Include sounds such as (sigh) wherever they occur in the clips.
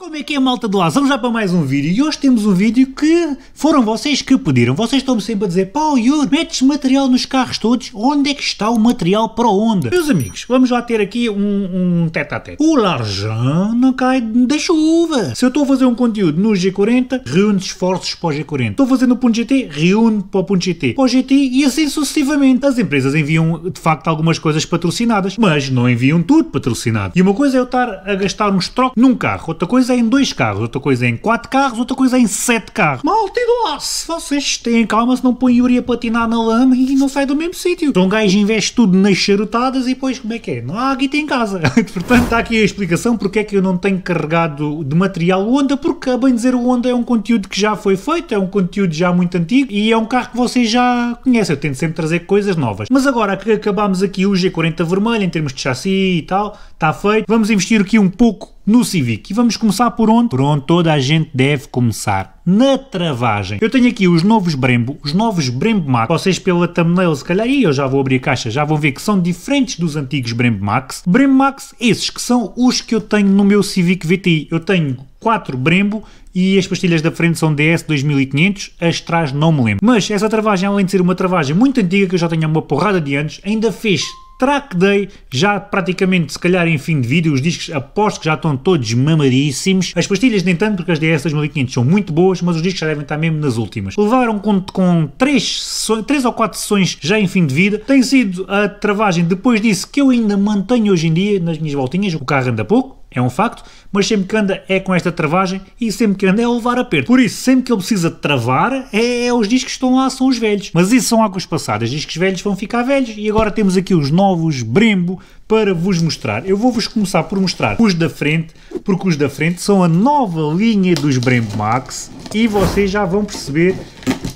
Como é que é, malta do Vamos Já para mais um vídeo e hoje temos um vídeo que foram vocês que pediram. Vocês estão-me sempre a dizer, pá, Yuri, metes material nos carros todos, onde é que está o material para onde? Meus amigos, vamos lá ter aqui um, um tete a tete. O larjão não cai da chuva. Se eu estou a fazer um conteúdo no G40, reúne esforços para o G40. Estou a fazer no ponto GT, reúne para o ponto GT. Para o GT e assim sucessivamente. As empresas enviam, de facto, algumas coisas patrocinadas, mas não enviam tudo patrocinado. E uma coisa é eu estar a gastar um estoque num carro, outra coisa coisa é em dois carros, outra coisa é em quatro carros, outra coisa é em sete carros. Se vocês têm calma, se não põem Yuri a patinar na lama e não sai do mesmo sítio. Então um gajo investe tudo nas charutadas e depois como é que é? Não há guita em casa. (laughs) Portanto, está aqui a explicação porque é que eu não tenho carregado de material Honda, porque a bem dizer o Honda é um conteúdo que já foi feito, é um conteúdo já muito antigo e é um carro que vocês já conhecem. Eu tento sempre trazer coisas novas. Mas agora que acabamos aqui o G40 vermelho em termos de chassi e tal, está feito, vamos investir aqui um pouco no Civic. E vamos começar por onde? Por onde toda a gente deve começar. Na travagem. Eu tenho aqui os novos Brembo, os novos Brembo Max. Vocês pela thumbnail, se calhar, e eu já vou abrir a caixa, já vão ver que são diferentes dos antigos Brembo Max. Brembo Max, esses que são os que eu tenho no meu Civic VTI. Eu tenho 4 Brembo e as pastilhas da frente são DS 2500, as trás não me lembro. Mas essa travagem, além de ser uma travagem muito antiga, que eu já tenho uma porrada de anos, ainda fez Track Day, já praticamente, se calhar em fim de vídeo, os discos aposto que já estão todos mamaríssimos. As pastilhas nem tanto, porque as DS 2500 são muito boas, mas os discos já devem estar mesmo nas últimas. Levaram com, com 3, 3 ou 4 sessões já em fim de vida. Tem sido a travagem depois disso que eu ainda mantenho hoje em dia nas minhas voltinhas. O carro anda pouco, é um facto, mas sempre que anda é com esta travagem e sempre que anda é a levar a perto. Por isso, sempre que ele precisa de travar, é, é os discos que estão lá, são os velhos. Mas isso são águas passadas, os discos velhos vão ficar velhos e agora temos aqui os novos Brembo para vos mostrar. Eu vou-vos começar por mostrar os da frente, porque os da frente são a nova linha dos Brembo Max e vocês já vão perceber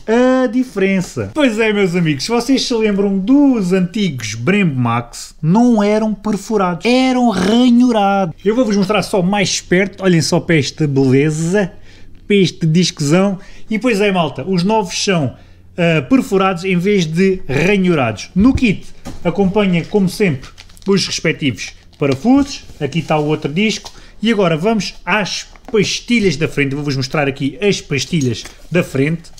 a diferença. Pois é, meus amigos, se vocês se lembram dos antigos Brembo Max, não eram perfurados, eram ranhurados. Eu vou-vos mostrar só mais perto, olhem só para esta beleza, para este discozão. E pois é, malta, os novos são uh, perfurados em vez de ranhurados. No kit acompanha, como sempre, os respectivos parafusos, aqui está o outro disco, e agora vamos às pastilhas da frente, vou-vos mostrar aqui as pastilhas da frente,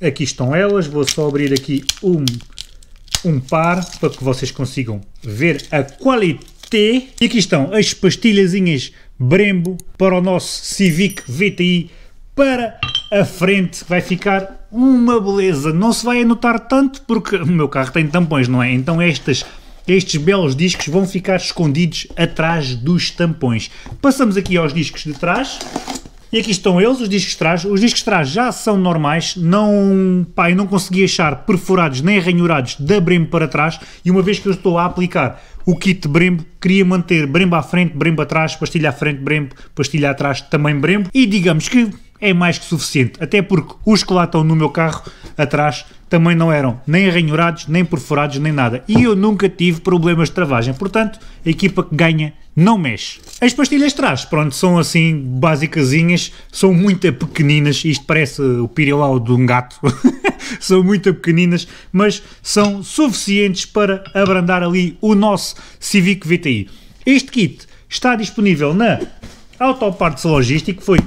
Aqui estão elas, vou só abrir aqui um, um par para que vocês consigam ver a qualidade. E aqui estão as pastilhazinhas Brembo para o nosso Civic VTI para a frente. Vai ficar uma beleza. Não se vai anotar tanto porque o meu carro tem tampões, não é? Então estas estes belos discos vão ficar escondidos atrás dos tampões. Passamos aqui aos discos de trás. E aqui estão eles, os discos trás. Os discos trás já são normais, não, pá, eu não consegui achar perfurados nem ranhurados da Brembo para trás. E uma vez que eu estou a aplicar o kit Brembo, queria manter Brembo à frente, Brembo atrás, pastilha à frente, Brembo, pastilha atrás, também Brembo. E digamos que é mais que suficiente, até porque os que lá estão no meu carro atrás também não eram nem arranhurados, nem perfurados, nem nada. E eu nunca tive problemas de travagem, portanto, a equipa que ganha não mexe. As pastilhas de trás, pronto, são assim, basicazinhas, são muito pequeninas, isto parece o pirilau de um gato, (laughs) são muito pequeninas, mas são suficientes para abrandar ali o nosso Civic VTI. Este kit está disponível na Autoparts Logística, foi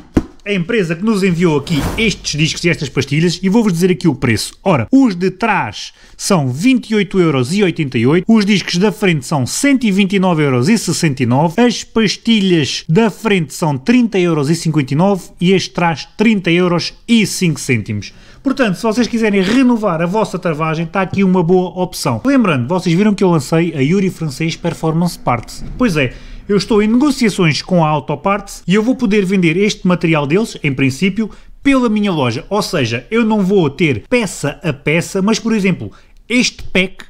a empresa que nos enviou aqui estes discos e estas pastilhas e vou-vos dizer aqui o preço. Ora, os de trás são 28,88€, os discos da frente são 129,69€, as pastilhas da frente são 30,59€ e as de trás 30,05€. Portanto, se vocês quiserem renovar a vossa travagem, está aqui uma boa opção. Lembrando, vocês viram que eu lancei a Yuri Francês Performance Parts. Pois é, eu estou em negociações com a Autoparts e eu vou poder vender este material deles, em princípio, pela minha loja. Ou seja, eu não vou ter peça a peça, mas por exemplo, este pack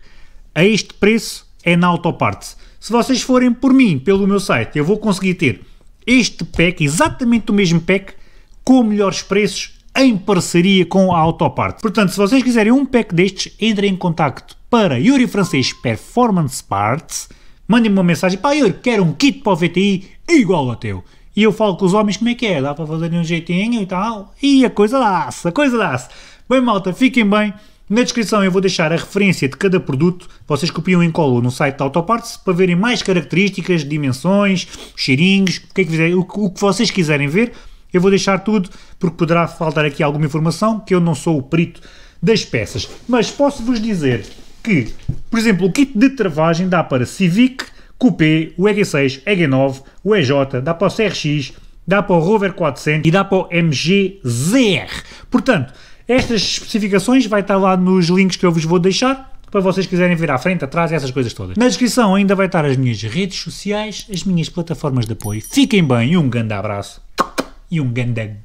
a este preço é na Autoparts. Se vocês forem por mim, pelo meu site, eu vou conseguir ter este pack, exatamente o mesmo pack, com melhores preços em parceria com a Autoparts. Portanto, se vocês quiserem um pack destes, entrem em contato para Yuri Francês Performance Parts mandem-me uma mensagem, pá, eu quero um kit para o VTI igual ao teu. E eu falo com os homens como é que é, dá para fazer um jeitinho e tal, e a coisa dá-se, a coisa dá-se. Bem malta, fiquem bem, Na descrição eu vou deixar a referência de cada produto, vocês copiam e colam no site da Autoparts para verem mais características, dimensões, cheirinhos, o que, é que, o que vocês quiserem ver. Eu vou deixar tudo, porque poderá faltar aqui alguma informação, que eu não sou o perito das peças. Mas posso-vos dizer que, por exemplo, o kit de travagem dá para Civic, Coupé, o EG6, EG9, o EJ, dá para o CRX, dá para o Rover 400 e dá para o MG ZR. Portanto, estas especificações vai estar lá nos links que eu vos vou deixar para vocês quiserem ver à frente, atrás, essas coisas todas. Na descrição ainda vai estar as minhas redes sociais, as minhas plataformas de apoio. Fiquem bem, um grande abraço e um grande...